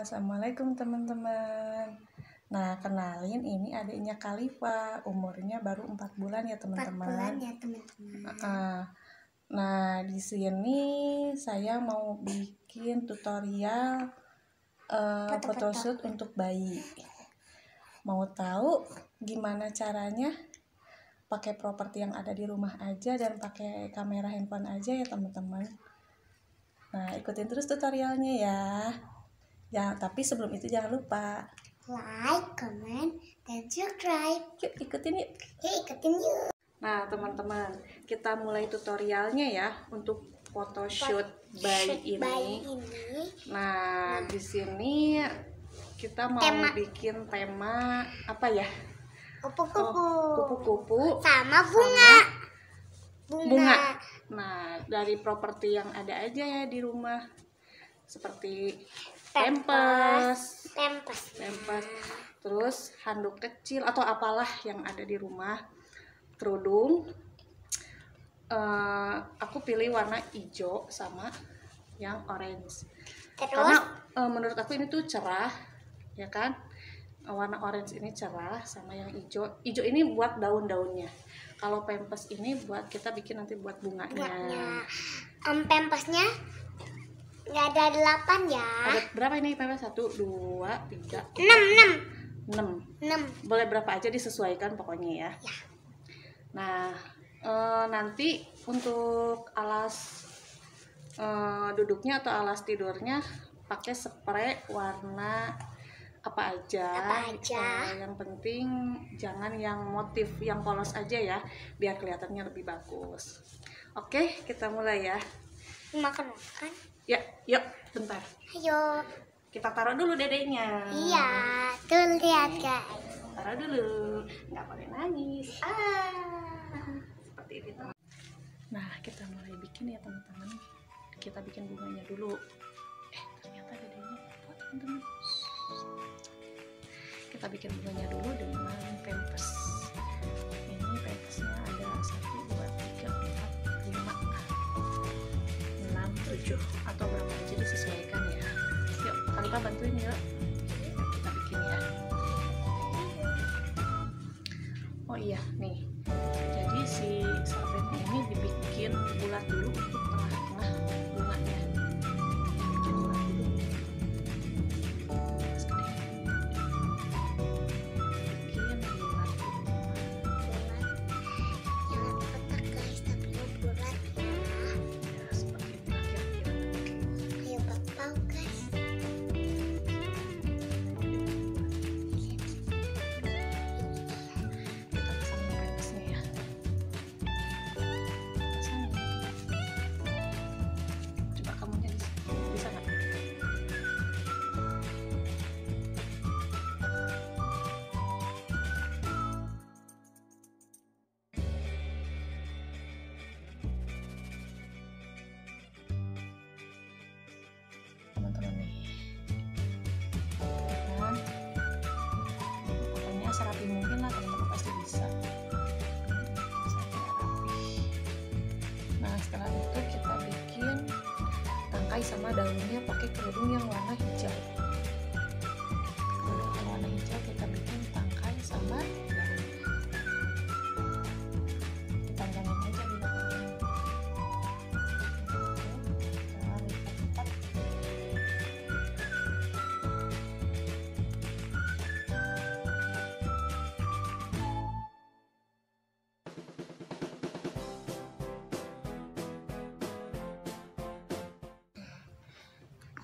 assalamualaikum teman-teman. Nah, kenalin ini adiknya Kalifa, umurnya baru empat bulan ya teman-teman. bulan ya teman-teman. Uh, Nah, di sini saya mau bikin tutorial uh, photoshoot untuk bayi. Mau tahu gimana caranya? Pakai properti yang ada di rumah aja dan pakai kamera handphone aja ya teman-teman. Nah, ikutin terus tutorialnya ya. Ya, tapi sebelum itu jangan lupa Like, comment, dan subscribe. Yuk ikutin yuk. Yuk ikutin yuk. Nah teman-teman kita mulai tutorialnya ya untuk photoshoot bayi Shoot ini. Bayi ini. Nah di sini kita mau Tema. bikin tema apa ya? Kupu-kupu. Oh, kupu-kupu Sama bunga. Bunga. bunga. Nah dari properti yang ada aja ya di rumah seperti Pampers, Tempas. pampers, terus handuk kecil atau apalah yang ada di rumah, kerudung. Eh, aku pilih warna hijau sama yang orange. Terus Karena eh, menurut aku ini tuh cerah, ya kan? Warna orange ini cerah sama yang hijau. Hijau ini buat daun-daunnya. Kalau pampers ini buat kita bikin nanti buat bunganya. bunganya. Em, pampasnya nggak ada delapan ya. Ada berapa ini pampers? Satu, dua, tiga, Enam, enam, enam. enam. boleh berapa aja disesuaikan pokoknya ya. Ya. Nah, eh, nanti untuk alas eh, duduknya atau alas tidurnya pakai spray warna apa aja. Apa aja. Eh, yang penting jangan yang motif yang polos aja ya, biar kelihatannya lebih bagus. Oke, kita mulai ya. Makan makan. Ya, yuk, bentar. Ayo. Kita taruh dulu dedeknya. Iya, tuh lihat guys. taruh dulu nggak boleh nangis ah seperti ini teman nah kita mulai bikin ya teman-teman kita bikin bunganya dulu eh ternyata dedenya lupa teman-teman kita bikin bunganya dulu dengan pampers ini pampersnya ada satu dua tiga empat lima enam tujuh atau berapa aja disesuaikan ya. Yuk Kalika bantuin yuk. Kita bikin ya. Oh iya, nih. Jadi si sarden ini dibikin bulat dulu sama daunnya pakai kerudung yang warna hijau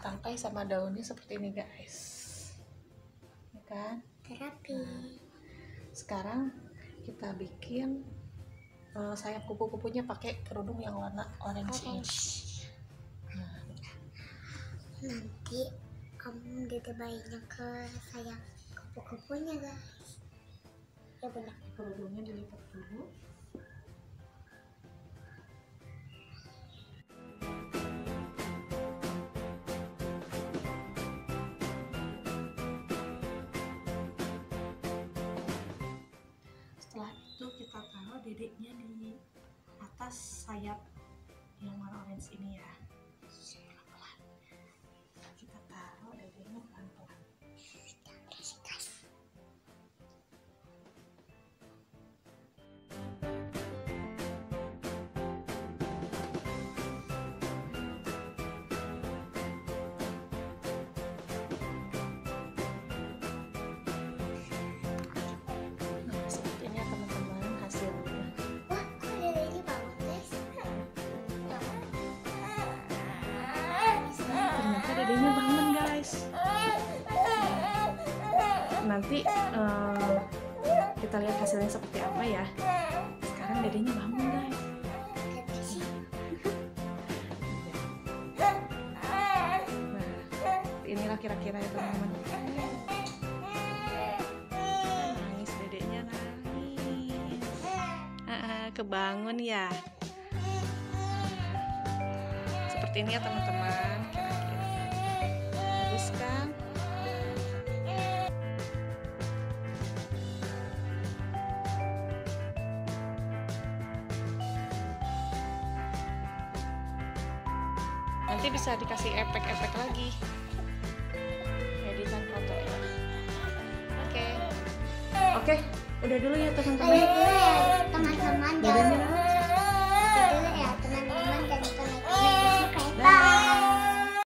tangkai sama daunnya seperti ini guys ya kan Terapi. sekarang kita bikin eh, sayap kupu-kupunya pakai kerudung yang warna orange ini Orange. nah, Nanti om dede bayinya ke sayang kupu-kupunya guys. Ya benar. kerudungnya dilipat dulu itu kita taruh dedeknya di atas sayap yang warna orange ini ya nanti eh, kita lihat hasilnya seperti apa ya. Sekarang dedenya bangun guys nah inilah kira-kira ya teman-teman nangis dedeknya nangis. Ah, ah, kebangun ya. Seperti ini ya teman-teman kira-kira. Bagus kan nanti bisa dikasih efek-efek lagi. Editan fotonya foto ya. Oke. Okay. oke okay, udah dulu ya teman-teman. Ya, teman-teman jangan